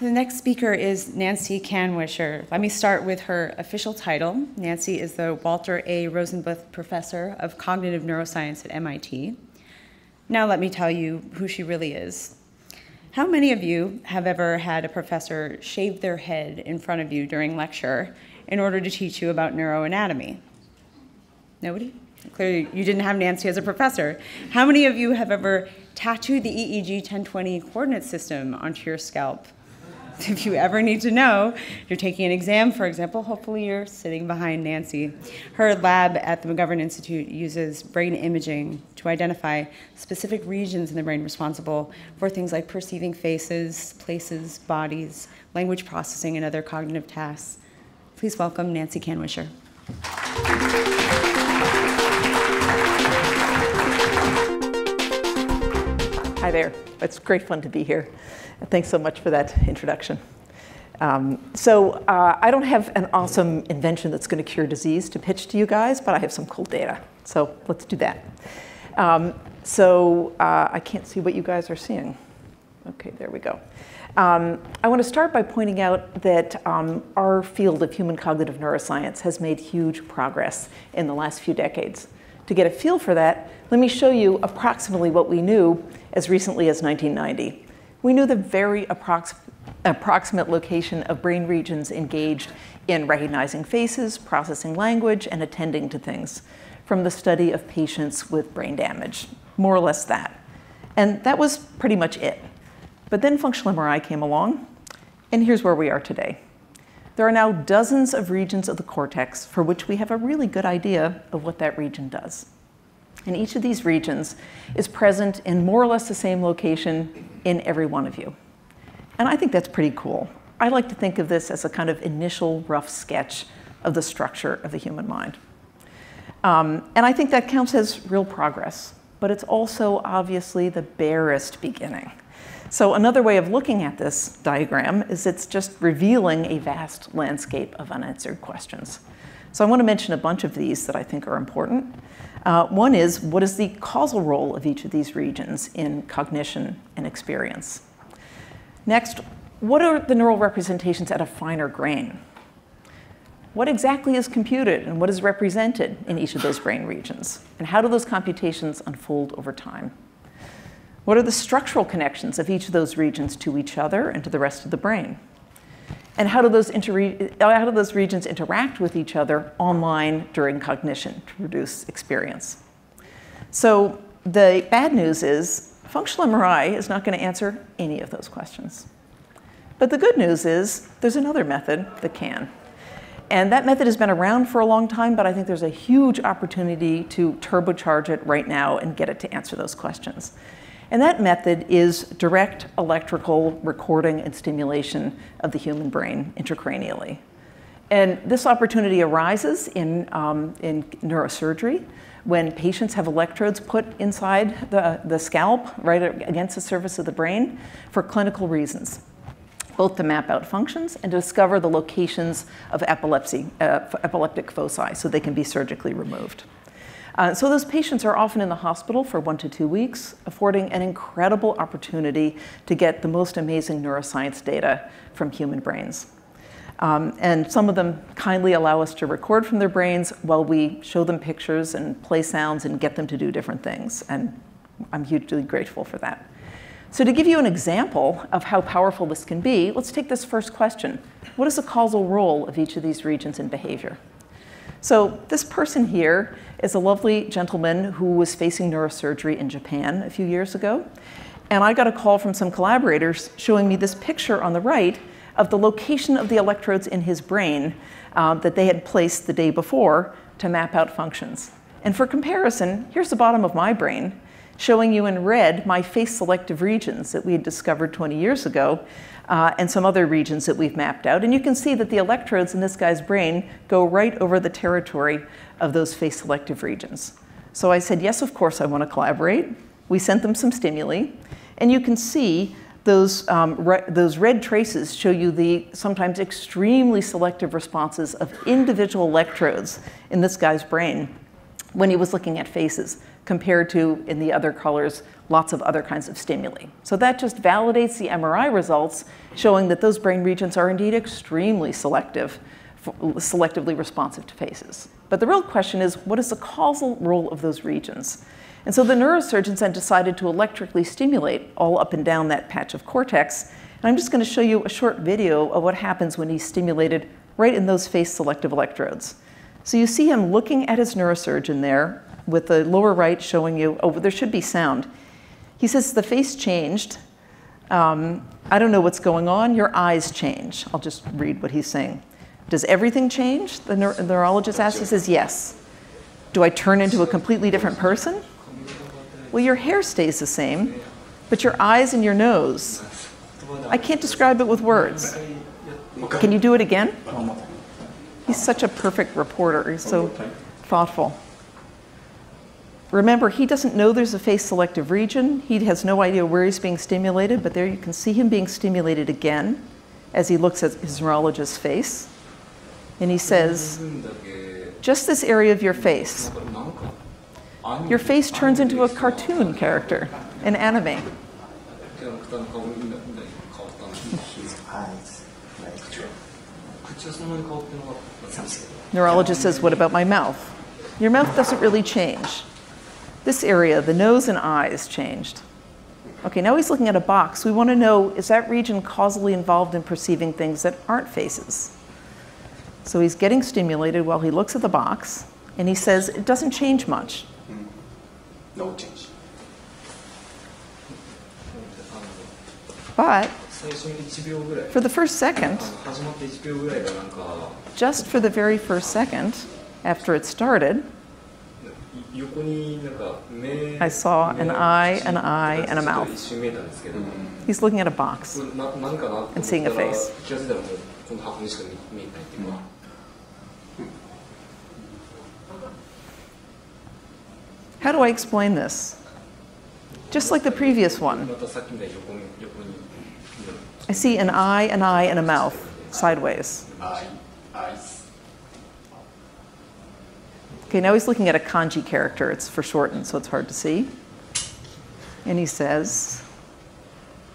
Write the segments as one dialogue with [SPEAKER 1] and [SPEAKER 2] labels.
[SPEAKER 1] The next speaker is Nancy Kanwisher. Let me start with her official title. Nancy is the Walter A. Rosenblith Professor of Cognitive Neuroscience at MIT. Now let me tell you who she really is. How many of you have ever had a professor shave their head in front of you during lecture in order to teach you about neuroanatomy? Nobody? Clearly, you didn't have Nancy as a professor. How many of you have ever tattooed the EEG 1020 coordinate system onto your scalp? if you ever need to know, you're taking an exam, for example, hopefully you're sitting behind Nancy. Her lab at the McGovern Institute uses brain imaging to identify specific regions in the brain responsible for things like perceiving faces, places, bodies, language processing, and other cognitive tasks. Please welcome Nancy Kanwisher.
[SPEAKER 2] Hi there. It's great fun to be here. Thanks so much for that introduction. Um, so uh, I don't have an awesome invention that's going to cure disease to pitch to you guys, but I have some cool data. So let's do that. Um, so uh, I can't see what you guys are seeing. Okay, there we go. Um, I want to start by pointing out that um, our field of human cognitive neuroscience has made huge progress in the last few decades. To get a feel for that, let me show you approximately what we knew as recently as 1990 we knew the very approx approximate location of brain regions engaged in recognizing faces, processing language, and attending to things from the study of patients with brain damage, more or less that. And that was pretty much it. But then functional MRI came along, and here's where we are today. There are now dozens of regions of the cortex for which we have a really good idea of what that region does. And each of these regions is present in more or less the same location in every one of you. And I think that's pretty cool. I like to think of this as a kind of initial rough sketch of the structure of the human mind. Um, and I think that counts as real progress, but it's also obviously the barest beginning. So another way of looking at this diagram is it's just revealing a vast landscape of unanswered questions. So I want to mention a bunch of these that I think are important. Uh, one is, what is the causal role of each of these regions in cognition and experience? Next, what are the neural representations at a finer grain? What exactly is computed and what is represented in each of those brain regions? And how do those computations unfold over time? What are the structural connections of each of those regions to each other and to the rest of the brain? And how do those, uh, how do those regions interact with each other online during cognition to produce experience? So the bad news is functional MRI is not going to answer any of those questions. But the good news is there's another method that can. And that method has been around for a long time, but I think there's a huge opportunity to turbocharge it right now and get it to answer those questions. And that method is direct electrical recording and stimulation of the human brain intracranially. And this opportunity arises in, um, in neurosurgery when patients have electrodes put inside the, the scalp, right against the surface of the brain, for clinical reasons, both to map out functions and to discover the locations of epilepsy, uh, epileptic foci so they can be surgically removed. Uh, so those patients are often in the hospital for one to two weeks, affording an incredible opportunity to get the most amazing neuroscience data from human brains. Um, and some of them kindly allow us to record from their brains while we show them pictures and play sounds and get them to do different things. And I'm hugely grateful for that. So to give you an example of how powerful this can be, let's take this first question. What is the causal role of each of these regions in behavior? So this person here is a lovely gentleman who was facing neurosurgery in Japan a few years ago. And I got a call from some collaborators showing me this picture on the right of the location of the electrodes in his brain um, that they had placed the day before to map out functions. And for comparison, here's the bottom of my brain showing you in red my face selective regions that we had discovered 20 years ago uh, and some other regions that we've mapped out. And you can see that the electrodes in this guy's brain go right over the territory of those face selective regions. So I said, yes, of course, I want to collaborate. We sent them some stimuli. And you can see those, um, re those red traces show you the sometimes extremely selective responses of individual electrodes in this guy's brain when he was looking at faces compared to, in the other colors, lots of other kinds of stimuli. So that just validates the MRI results, showing that those brain regions are indeed extremely selective, selectively responsive to faces. But the real question is, what is the causal role of those regions? And so the neurosurgeons then decided to electrically stimulate all up and down that patch of cortex. And I'm just going to show you a short video of what happens when he's stimulated right in those face selective electrodes. So you see him looking at his neurosurgeon there with the lower right showing you, oh, there should be sound. He says, the face changed. Um, I don't know what's going on. Your eyes change. I'll just read what he's saying. Does everything change? The, neuro- the neurologist asks. He says, yes. Do I turn into a completely different person? Well, your hair stays the same, but your eyes and your nose, I can't describe it with words. Can you do it again? He's such a perfect reporter. He's so thoughtful. Remember, he doesn't know there's a face selective region. He has no idea where he's being stimulated, but there you can see him being stimulated again as he looks at his neurologist's face. And he says, just this area of your face. Your face turns into a cartoon character, an anime. Neurologist says, What about my mouth? Your mouth doesn't really change. This area, the nose and eyes changed. Okay, now he's looking at a box. We want to know, is that region causally involved in perceiving things that aren't faces? So he's getting stimulated while he looks at the box, and he says, it doesn't change much.
[SPEAKER 3] No change.
[SPEAKER 2] But for the first second, just for the very first second after it started, I saw an eye, an eye, and a mouth. He's looking at a box and seeing a face. How do I explain this? Just like the previous one. I see an eye, an eye, and a mouth sideways. Okay, now he's looking at a kanji character. It's foreshortened, so it's hard to see. And he says,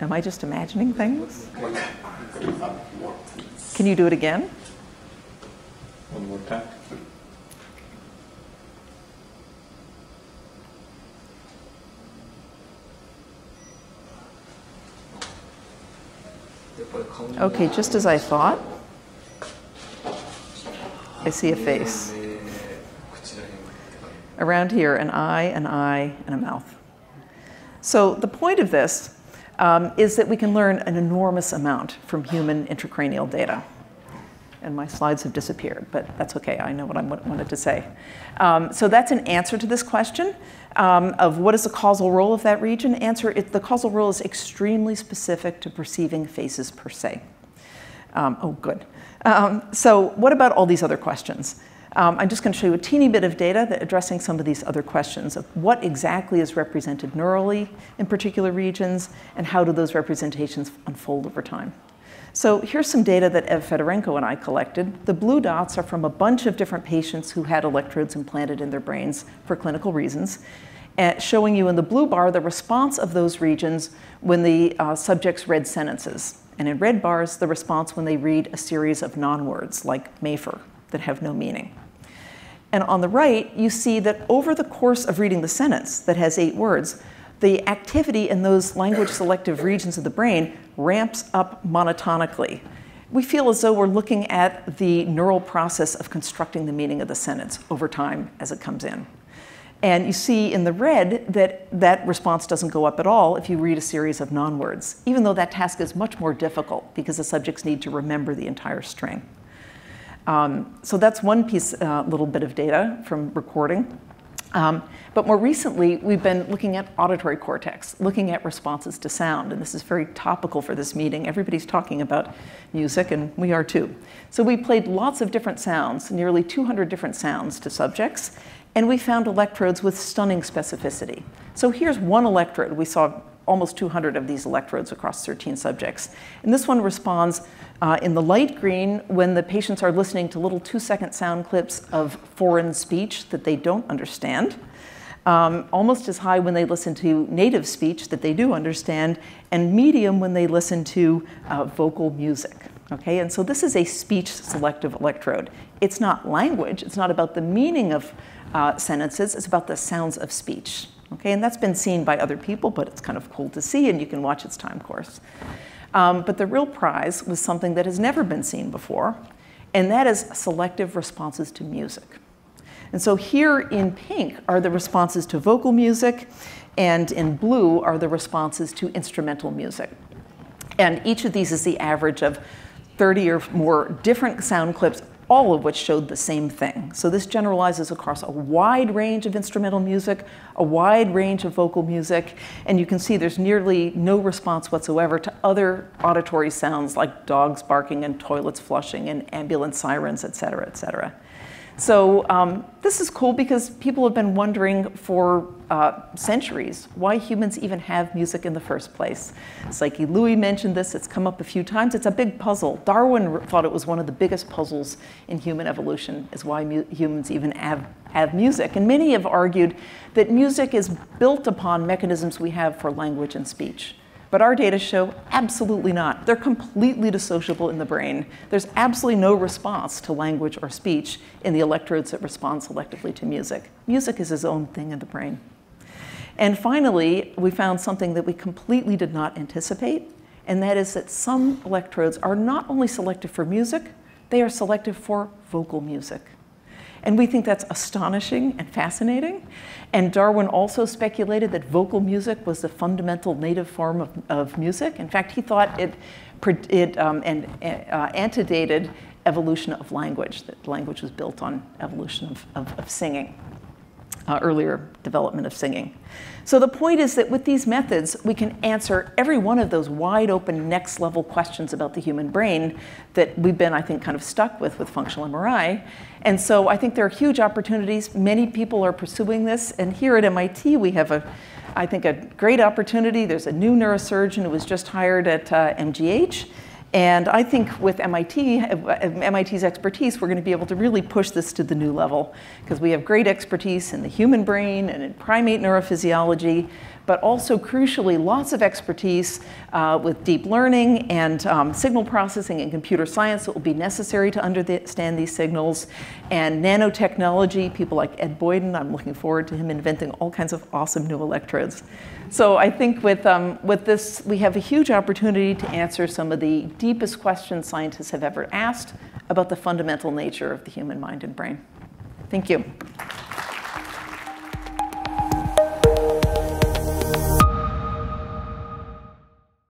[SPEAKER 2] Am I just imagining things? Can you do it again?
[SPEAKER 3] One more time.
[SPEAKER 2] Okay, just as I thought, I see a face. Around here, an eye, an eye, and a mouth. So, the point of this um, is that we can learn an enormous amount from human intracranial data. And my slides have disappeared, but that's okay. I know what I wanted to say. Um, so, that's an answer to this question um, of what is the causal role of that region. Answer it, the causal role is extremely specific to perceiving faces per se. Um, oh, good. Um, so, what about all these other questions? Um, I'm just going to show you a teeny bit of data that addressing some of these other questions of what exactly is represented neurally in particular regions and how do those representations unfold over time. So here's some data that Ev Fedorenko and I collected. The blue dots are from a bunch of different patients who had electrodes implanted in their brains for clinical reasons, uh, showing you in the blue bar the response of those regions when the uh, subjects read sentences. And in red bars, the response when they read a series of non-words like Mayfer that have no meaning. And on the right, you see that over the course of reading the sentence that has eight words, the activity in those language selective regions of the brain ramps up monotonically. We feel as though we're looking at the neural process of constructing the meaning of the sentence over time as it comes in. And you see in the red that that response doesn't go up at all if you read a series of non-words, even though that task is much more difficult because the subjects need to remember the entire string. Um, so that's one piece, uh, little bit of data from recording. Um, but more recently, we've been looking at auditory cortex, looking at responses to sound, and this is very topical for this meeting. Everybody's talking about music, and we are too. So we played lots of different sounds, nearly 200 different sounds to subjects, and we found electrodes with stunning specificity. So here's one electrode. We saw almost 200 of these electrodes across 13 subjects. And this one responds uh, in the light green when the patients are listening to little two second sound clips of foreign speech that they don't understand. um, almost as high when they listen to native speech that they do understand, and medium when they listen to uh, vocal music. Okay, and so this is a speech selective electrode. It's not language, it's not about the meaning of uh, sentences, it's about the sounds of speech. Okay, and that's been seen by other people, but it's kind of cool to see, and you can watch its time course. Um, but the real prize was something that has never been seen before, and that is selective responses to music. And so here in pink are the responses to vocal music, and in blue are the responses to instrumental music. And each of these is the average of 30 or more different sound clips all of which showed the same thing. So this generalizes across a wide range of instrumental music, a wide range of vocal music, and you can see there's nearly no response whatsoever to other auditory sounds like dogs barking and toilets flushing and ambulance sirens, et cetera, et cetera. So um, this is cool because people have been wondering for uh, centuries why humans even have music in the first place. Psyche Loui mentioned this, it's come up a few times. It's a big puzzle. Darwin thought it was one of the biggest puzzles in human evolution, is why humans even have, have music. And many have argued that music is built upon mechanisms we have for language and speech. But our data show absolutely not. They're completely dissociable in the brain. There's absolutely no response to language or speech in the electrodes that respond selectively to music. Music is its own thing in the brain. And finally, we found something that we completely did not anticipate, and that is that some electrodes are not only selective for music, they are selective for vocal music. And we think that's astonishing and fascinating. And Darwin also speculated that vocal music was the fundamental native form of, of music. In fact, he thought it, it um, and, uh, antedated evolution of language, that language was built on evolution of, of, of singing uh, earlier development of singing. So the point is that with these methods, we can answer every one of those wide open next level questions about the human brain that we've been, I think, kind of stuck with with functional MRI. And so I think there are huge opportunities. Many people are pursuing this. And here at MIT, we have a, I think, a great opportunity. There's a new neurosurgeon who was just hired at uh, MGH and I think with MIT, uh, MIT's expertise, we're going to be able to really push this to the new level. Because we have great expertise in the human brain and in primate neurophysiology, but also crucially, lots of expertise uh, with deep learning and um, signal processing and computer science that will be necessary to understand these signals, and nanotechnology, people like Ed Boyden, I'm looking forward to him inventing all kinds of awesome new electrodes. So I think with, um, with this, we have a huge opportunity to answer some of the deepest questions scientists have ever asked about the fundamental nature of the human mind and brain. Thank you.